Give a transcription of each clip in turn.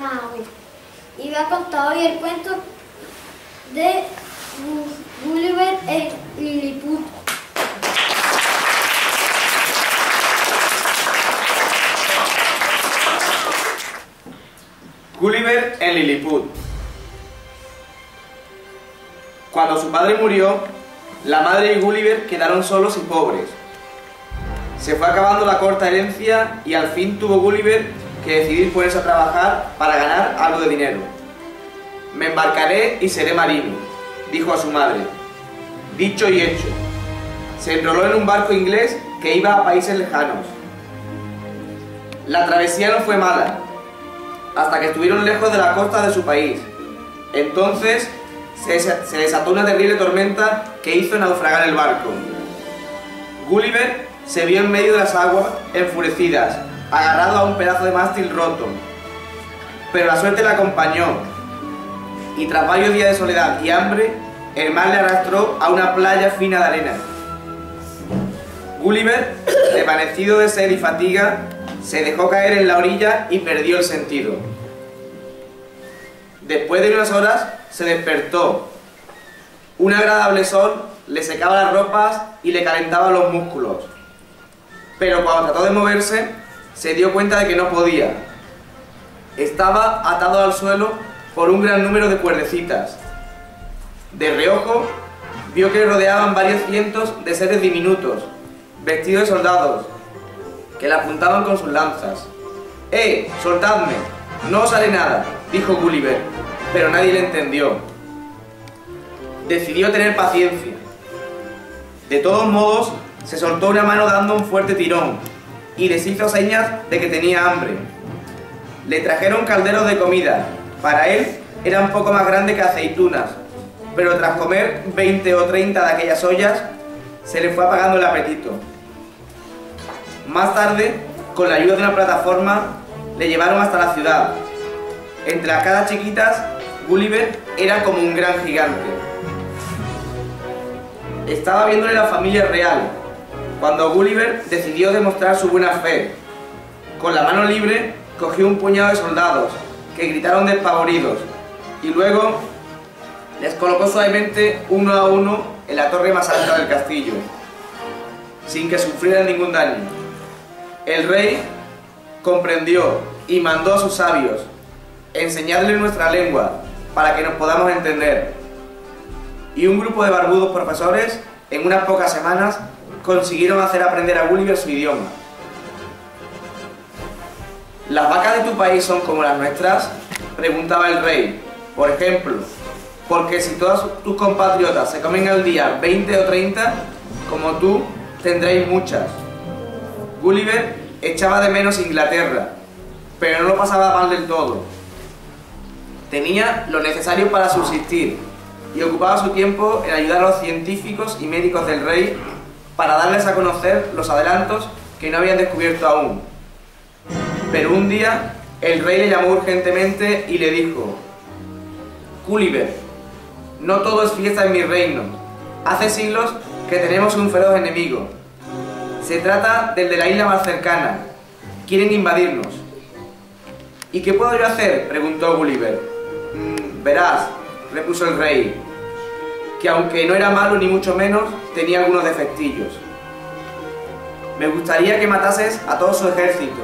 Maui. Y voy a contar hoy el cuento de Gulliver e Lilliput. Gulliver en Lilliput. Cuando su padre murió, la madre y Gulliver quedaron solos y pobres. Se fue acabando la corta herencia y al fin tuvo Gulliver que decidir ponerse a trabajar para ganar algo de dinero. Me embarcaré y seré marino, dijo a su madre. Dicho y hecho. Se enroló en un barco inglés que iba a países lejanos. La travesía no fue mala, hasta que estuvieron lejos de la costa de su país. Entonces se, desató una terrible tormenta que hizo naufragar el barco. Gulliver se vio en medio de las aguas enfurecidas, agarrado a un pedazo de mástil roto. Pero la suerte le acompañó, y tras varios días de soledad y hambre, el mar le arrastró a una playa fina de arena. Gulliver, desvanecido de sed y fatiga, se dejó caer en la orilla y perdió el sentido. Después de unas horas se despertó. Un agradable sol le secaba las ropas y le calentaba los músculos. Pero cuando trató de moverse, se dio cuenta de que no podía. Estaba atado al suelo por un gran número de cuerdecitas. De reojo, vio que le rodeaban varios cientos de seres diminutos, vestidos de soldados, que le apuntaban con sus lanzas. ¡Eh! ¡Soltadme! No os haré nada, dijo Gulliver, pero nadie le entendió. Decidió tener paciencia. De todos modos, se soltó una mano dando un fuerte tirón y les hizo señas de que tenía hambre. Le trajeron calderos de comida. Para él era un poco más grande que aceitunas, pero tras comer 20 o 30 de aquellas ollas, se le fue apagando el apetito. Más tarde, con la ayuda de una plataforma, le llevaron hasta la ciudad. Entre las casas chiquitas, Gulliver era como un gran gigante. Estaba viéndole la familia real, cuando Gulliver decidió demostrar su buena fe. Con la mano libre, cogió un puñado de soldados, que gritaron despavoridos, y luego les colocó suavemente uno a uno en la torre más alta del castillo, sin que sufrieran ningún daño. El rey comprendió y mandó a sus sabios enseñarle nuestra lengua para que nos podamos entender. Y un grupo de barbudos profesores, en unas pocas semanas, consiguieron hacer aprender a Gulliver su idioma. ¿Las vacas de tu país son como las nuestras? Preguntaba el rey. Por ejemplo, porque si todos tus compatriotas se comen al día 20 o 30, como tú, tendréis muchas. Gulliver echaba de menos Inglaterra, pero no lo pasaba mal del todo. Tenía lo necesario para subsistir y ocupaba su tiempo en ayudar a los científicos y médicos del rey para darles a conocer los adelantos que no habían descubierto aún. Pero un día el rey le llamó urgentemente y le dijo, Gulliver, no todo es fiesta en mi reino. Hace siglos que tenemos un feroz enemigo. Se trata del de la isla más cercana. Quieren invadirnos. ¿Y qué puedo yo hacer? preguntó Gulliver. "Mm, verás, repuso el rey, que aunque no era malo ni mucho menos, tenía algunos defectillos. Me gustaría que matases a todo su ejército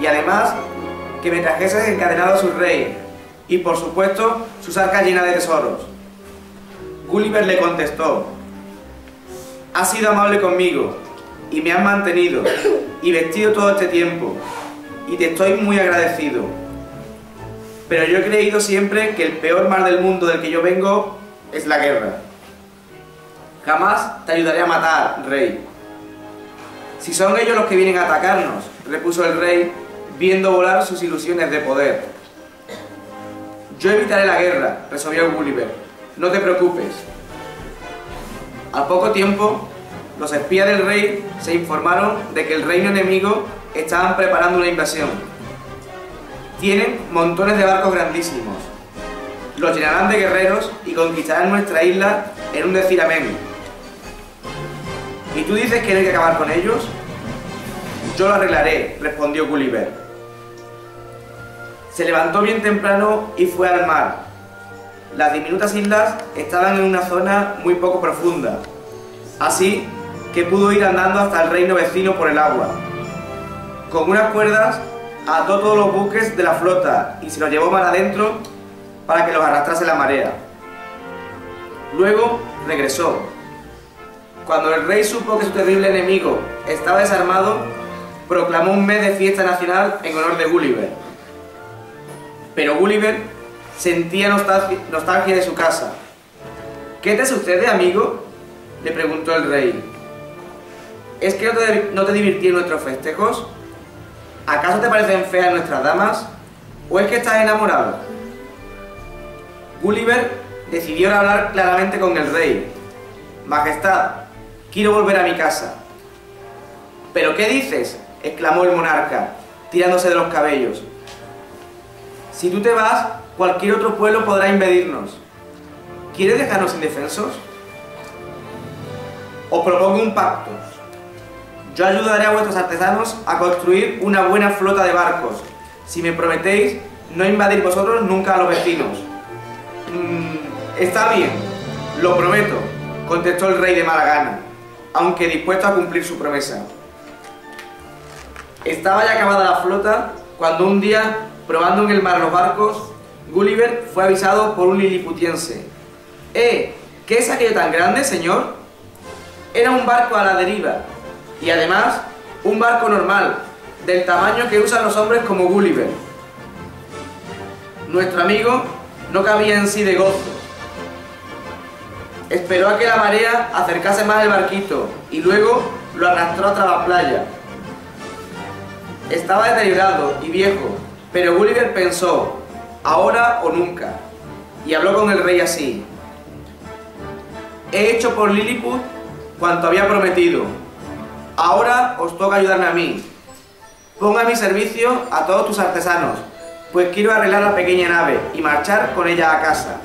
y además que me trajeses encadenado a su rey y por supuesto sus arcas llenas de tesoros. Gulliver le contestó, has sido amable conmigo y me has mantenido y vestido todo este tiempo y te estoy muy agradecido. Pero yo he creído siempre que el peor mal del mundo del que yo vengo es la guerra. Jamás te ayudaré a matar, rey. Si son ellos los que vienen a atacarnos, repuso el rey, viendo volar sus ilusiones de poder. Yo evitaré la guerra, resolvió Gulliver. No te preocupes. Al poco tiempo, los espías del rey se informaron de que el reino enemigo estaban preparando una invasión. Tienen montones de barcos grandísimos. Los llenarán de guerreros y conquistarán nuestra isla en un decir amén. ¿Y tú dices que hay que acabar con ellos? Yo lo arreglaré, respondió Gulliver. Se levantó bien temprano y fue al mar. Las diminutas islas estaban en una zona muy poco profunda, así que pudo ir andando hasta el reino vecino por el agua. Con unas cuerdas ató todos los buques de la flota y se los llevó mar adentro para que los arrastrase la marea. Luego regresó. Cuando el rey supo que su terrible enemigo estaba desarmado, proclamó un mes de fiesta nacional en honor de Gulliver. Pero Gulliver sentía nostalgia, de su casa. ¿Qué te sucede, amigo? le preguntó el rey. ¿Es que no te, no te divirtieron nuestros festejos? ¿Acaso te parecen feas nuestras damas? ¿O es que estás enamorado? Gulliver decidió hablar claramente con el rey. Majestad, quiero volver a mi casa. ¿Pero qué dices? exclamó el monarca, tirándose de los cabellos. Si tú te vas, cualquier otro pueblo podrá impedirnos. ¿Quieres dejarnos indefensos? Os propongo un pacto. Yo ayudaré a vuestros artesanos a construir una buena flota de barcos, si me prometéis no invadir vosotros nunca a los vecinos. Mm, está bien, lo prometo, contestó el rey de mala gana, aunque dispuesto a cumplir su promesa. Estaba ya acabada la flota cuando un día, probando en el mar los barcos, Gulliver fue avisado por un liliputiense. ¡Eh! ¿Qué es aquello tan grande, señor? Era un barco a la deriva, y además un barco normal, del tamaño que usan los hombres como Gulliver. Nuestro amigo no cabía en sí de gozo. Esperó a que la marea acercase más el barquito y luego lo arrastró hasta la playa. Estaba deteriorado y viejo, pero Gulliver pensó, ahora o nunca, y habló con el rey así. He hecho por Lilliput cuanto había prometido. Ahora os toca ayudarme a mí. Ponga a mi servicio a todos tus artesanos, pues quiero arreglar la pequeña nave y marchar con ella a casa.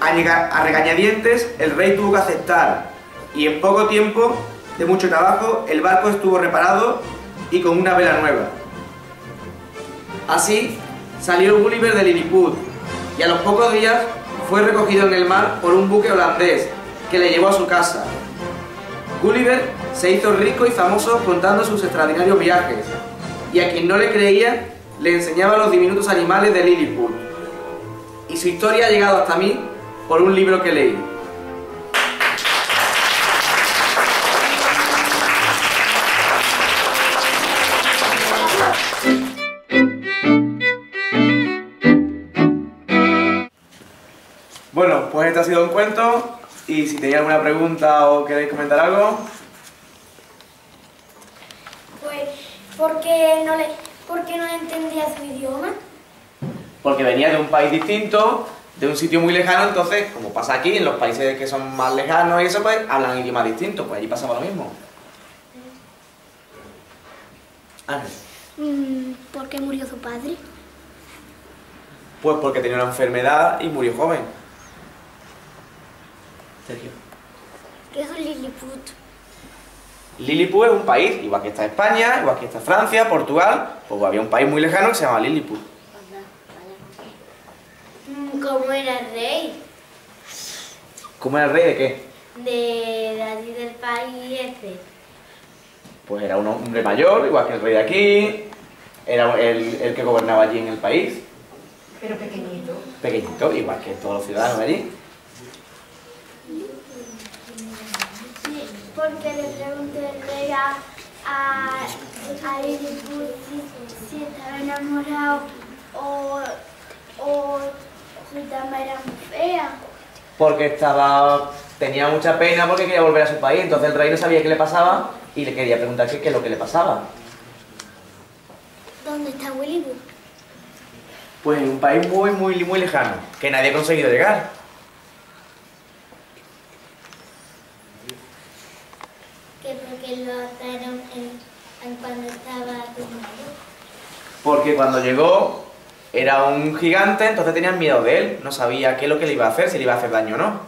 A, regañadientes, el rey tuvo que aceptar, y en poco tiempo, de mucho trabajo, el barco estuvo reparado y con una vela nueva. Así, salió Gulliver de Lilliput, y a los pocos días fue recogido en el mar por un buque holandés que le llevó a su casa. Gulliver se hizo rico y famoso contando sus extraordinarios viajes, y a quien no le creía, le enseñaba los diminutos animales de Lilliput. Y su historia ha llegado hasta mí por un libro que leí. Bueno, pues este ha sido un cuento y si tenéis alguna pregunta o queréis comentar algo. Pues, ¿por qué no, le, por qué no entendía su idioma? Porque venía de un país distinto, de un sitio muy lejano, entonces, como pasa aquí, en los países que son más lejanos y eso, pues hablan idiomas distintos, pues allí pasaba lo mismo. Ángel. Mm, ¿Por qué murió su padre? Pues porque tenía una enfermedad y murió joven. Sergio. ¿Qué es un Lilliput? Lilliput es un país, igual que está España, igual que está Francia, Portugal, pues había un país muy lejano que se llama Lilliput. Mm, ¿Cómo era el rey? ¿Cómo era el rey de qué? De, de allí del país este. Pues era un hombre mayor, igual que el rey de aquí, era el, el que gobernaba allí en el país, Pero pequeñito. pequeñito, igual que todos los ciudadanos allí. Sí, porque le pregunté al rey a, a, a Lilliput si, si estaba enamorado o, o su dama era muy fea. Porque estaba, tenía mucha pena porque quería volver a su país, entonces el rey no sabía qué le pasaba y le quería preguntar qué, qué es lo que le pasaba. ¿Dónde está Williput? Pues en un país muy, muy, muy lejano, que nadie ha conseguido llegar. Que porque lo ataron en, en cuando estaba desnudo. Porque cuando llegó era un gigante, entonces tenían miedo de él, no sabía qué es lo que le iba a hacer, si le iba a hacer daño o no.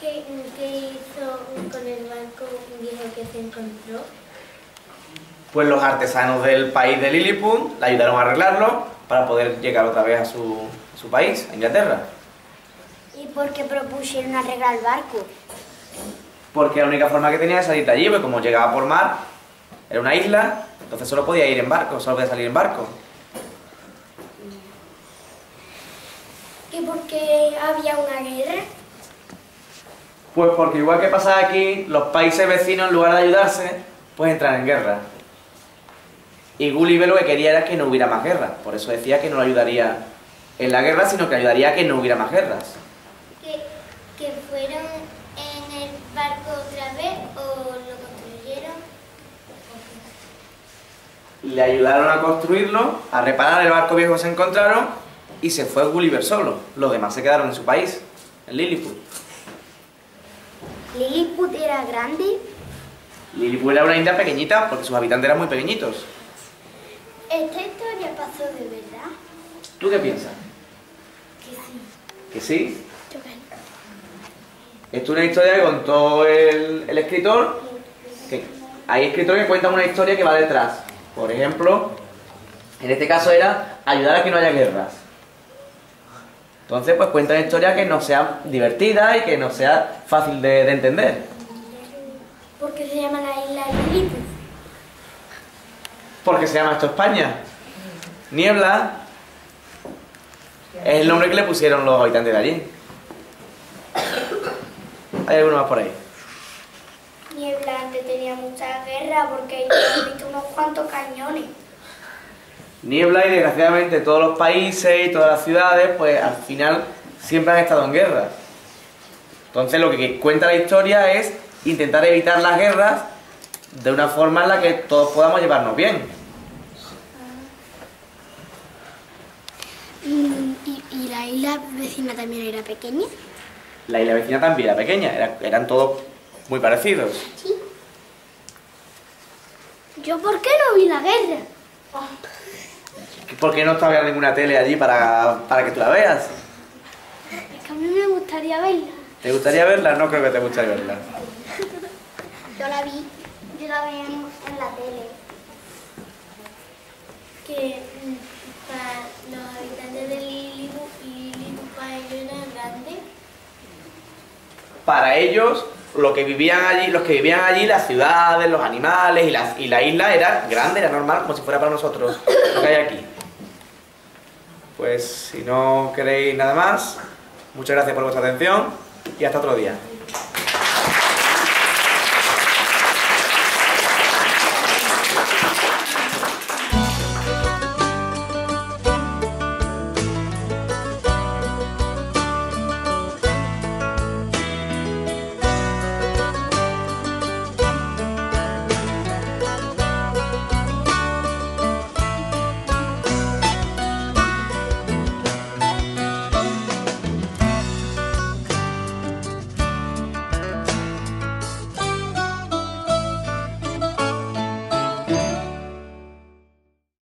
¿Qué, qué hizo con el barco viejo que se encontró? pues los artesanos del país de Lilliput le ayudaron a arreglarlo para poder llegar otra vez a su, su país, a Inglaterra. ¿Y por qué propusieron arreglar el barco? Porque la única forma que tenía de salir de allí, pues como llegaba por mar, era una isla, entonces solo podía ir en barco, solo podía salir en barco. ¿Y por qué había una guerra? Pues porque igual que pasaba aquí, los países vecinos en lugar de ayudarse, pues entran en guerra. Y Gulliver lo que quería era que no hubiera más guerra, por eso decía que no lo ayudaría en la guerra, sino que ayudaría a que no hubiera más guerras. ¿Que, que fueron barco otra vez o lo construyeron? Le ayudaron a construirlo, a reparar el barco viejo que se encontraron y se fue Gulliver solo. Los demás se quedaron en su país, en Lilliput. ¿Lilliput era grande? Lilliput era una isla pequeñita porque sus habitantes eran muy pequeñitos. ¿Esta historia pasó de verdad? ¿Tú qué piensas? Que sí. ¿Que sí? Esto es una historia que contó el, el escritor. Que hay escritores que cuentan una historia que va detrás. Por ejemplo, en este caso era ayudar a que no haya guerras. Entonces, pues cuenta una historia que no sea divertida y que no sea fácil de, de entender. ¿Por qué se llama la isla Lilliput? Porque se llama esto España. Niebla es el nombre que le pusieron los habitantes de allí. Hay alguno más por ahí. Niebla antes tenía mucha guerra porque yo he visto unos cuantos cañones. Niebla y desgraciadamente todos los países y todas las ciudades, pues al final siempre han estado en guerra. Entonces lo que cuenta la historia es intentar evitar las guerras de una forma en la que todos podamos llevarnos bien. ¿Y, y, y la isla vecina también era pequeña? La isla vecina también era pequeña, era- eran todos muy parecidos. Sí. ¿Yo por qué no vi la guerra? ¿Por qué no estaba ninguna tele allí para, para que tú la veas? Es que a mí me gustaría verla. ¿Te gustaría verla? No creo que te gustaría verla. Yo la vi, yo la vi en, en la tele. Que Para ellos, lo que vivían allí, los que vivían allí, las ciudades, los animales y y la isla era grande, era normal, como si fuera para nosotros lo que hay aquí. Pues si no queréis nada más, muchas gracias por vuestra atención y hasta otro día.